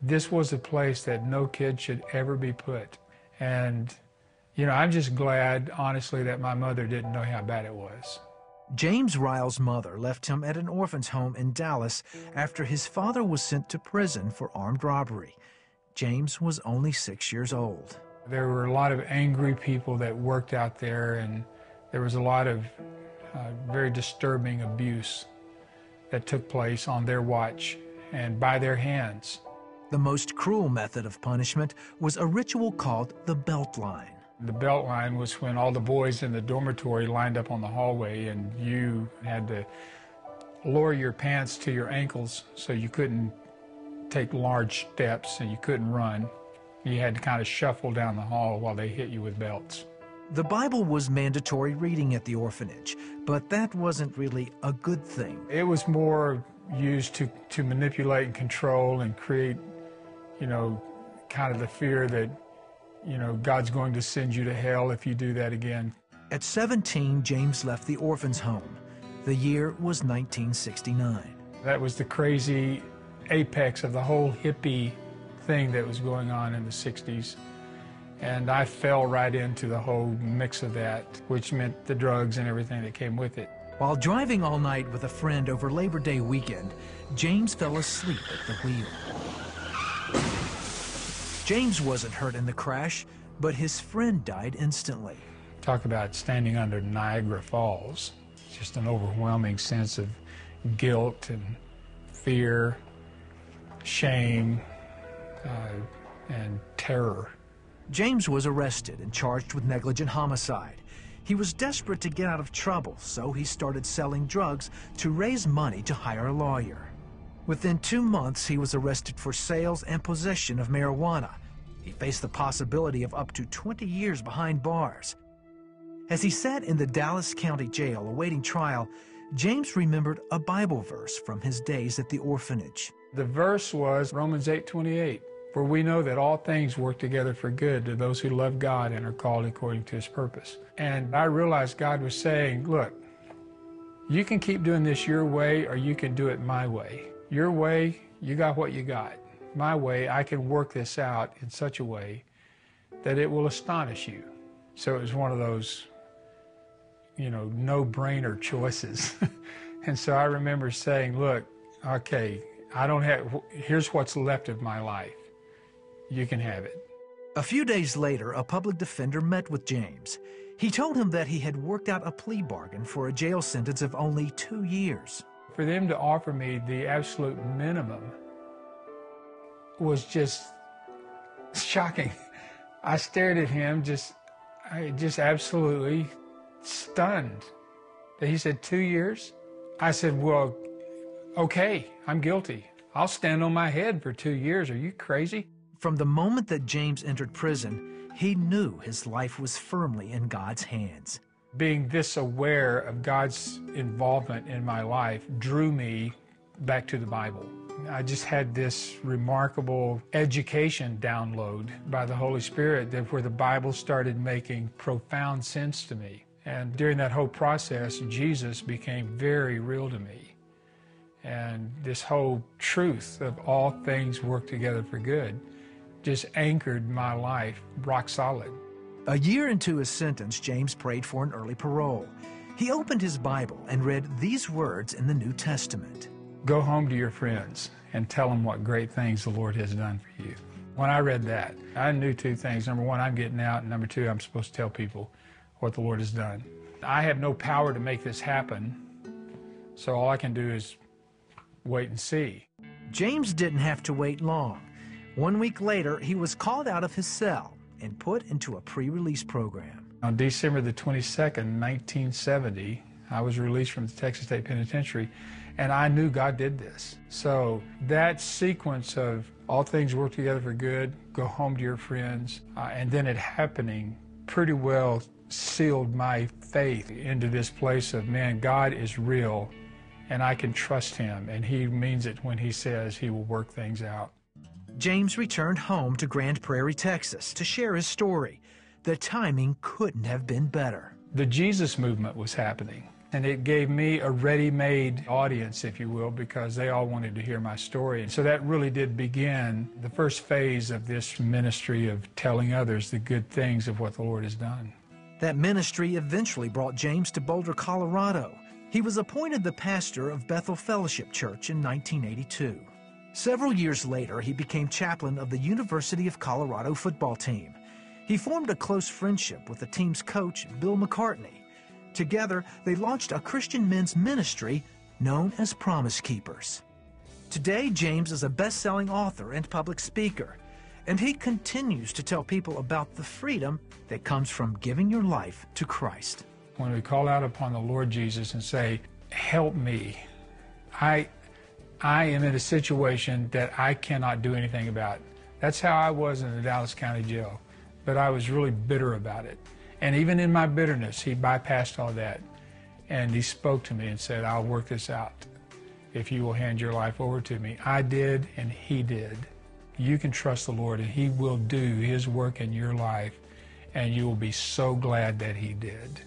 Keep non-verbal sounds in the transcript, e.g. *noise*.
This was a place that no kid should ever be put. And, you know, I'm just glad, honestly, that my mother didn't know how bad it was. James Ryle's mother left him at an orphan's home in Dallas after his father was sent to prison for armed robbery. James was only six years old. There were a lot of angry people that worked out there, and there was a lot of uh, very disturbing abuse that took place on their watch and by their hands. The most cruel method of punishment was a ritual called the belt line. The belt line was when all the boys in the dormitory lined up on the hallway and you had to lower your pants to your ankles so you couldn't take large steps and you couldn't run. You had to kind of shuffle down the hall while they hit you with belts. The Bible was mandatory reading at the orphanage, but that wasn't really a good thing. It was more used to, to manipulate and control and create you know, kind of the fear that, you know, God's going to send you to hell if you do that again. At 17, James left the orphan's home. The year was 1969. That was the crazy apex of the whole hippie thing that was going on in the 60s. And I fell right into the whole mix of that, which meant the drugs and everything that came with it. While driving all night with a friend over Labor Day weekend, James fell asleep at the wheel. James wasn't hurt in the crash, but his friend died instantly. Talk about standing under Niagara Falls. Just an overwhelming sense of guilt and fear, shame, uh, and terror. James was arrested and charged with negligent homicide. He was desperate to get out of trouble, so he started selling drugs to raise money to hire a lawyer. Within two months, he was arrested for sales and possession of marijuana. He faced the possibility of up to 20 years behind bars. As he sat in the Dallas County Jail awaiting trial, James remembered a Bible verse from his days at the orphanage. The verse was Romans 8:28, for we know that all things work together for good to those who love God and are called according to his purpose. And I realized God was saying, look, you can keep doing this your way or you can do it my way. Your way, you got what you got. My way, I can work this out in such a way that it will astonish you. So it was one of those, you know, no brainer *laughs* choices. and so I remember saying, look, okay, I don't have, here's what's left of my life. You can have it. A few days later, a public defender met with James. He told him that he had worked out a plea bargain for a jail sentence of only two years for them to offer me the absolute minimum was just shocking. I stared at him just, I just absolutely stunned. He said, two years? I said, well, okay, I'm guilty. I'll stand on my head for two years. Are you crazy? From the moment that James entered prison, he knew his life was firmly in God's hands being this aware of God's involvement in my life drew me back to the Bible. I just had this remarkable education download by the Holy Spirit that where the Bible started making profound sense to me. And during that whole process, Jesus became very real to me. And this whole truth of all things work together for good just anchored my life rock solid. A year into his sentence, James prayed for an early parole. He opened his Bible and read these words in the New Testament Go home to your friends and tell them what great things the Lord has done for you. When I read that, I knew two things. Number one, I'm getting out, and number two, I'm supposed to tell people what the Lord has done. I have no power to make this happen, so all I can do is wait and see. James didn't have to wait long. One week later, he was called out of his cell and put into a pre-release program. On December the 22nd, 1970, I was released from the Texas State Penitentiary, and I knew God did this. So that sequence of all things work together for good, go home to your friends, uh, and then it happening pretty well sealed my faith into this place of, man, God is real, and I can trust him, and he means it when he says he will work things out. James returned home to Grand Prairie, Texas to share his story. The timing couldn't have been better. The Jesus movement was happening. And it gave me a ready made audience, if you will, because they all wanted to hear my story. And so that really did begin the first phase of this ministry of telling others the good things of what the Lord has done. That ministry eventually brought James to Boulder, Colorado. He was appointed the pastor of Bethel Fellowship Church in 1982. Several years later, he became chaplain of the University of Colorado football team. He formed a close friendship with the team's coach, Bill McCartney. Together, they launched a Christian men's ministry known as Promise Keepers. Today, James is a best-selling author and public speaker, and he continues to tell people about the freedom that comes from giving your life to Christ. When we call out upon the Lord Jesus and say, help me, I, I am in a situation that I cannot do anything about. That's how I was in the Dallas County Jail. But I was really bitter about it. And even in my bitterness, he bypassed all that. And he spoke to me and said, I'll work this out if you will hand your life over to me. I did, and he did. You can trust the Lord, and he will do his work in your life, and you will be so glad that he did.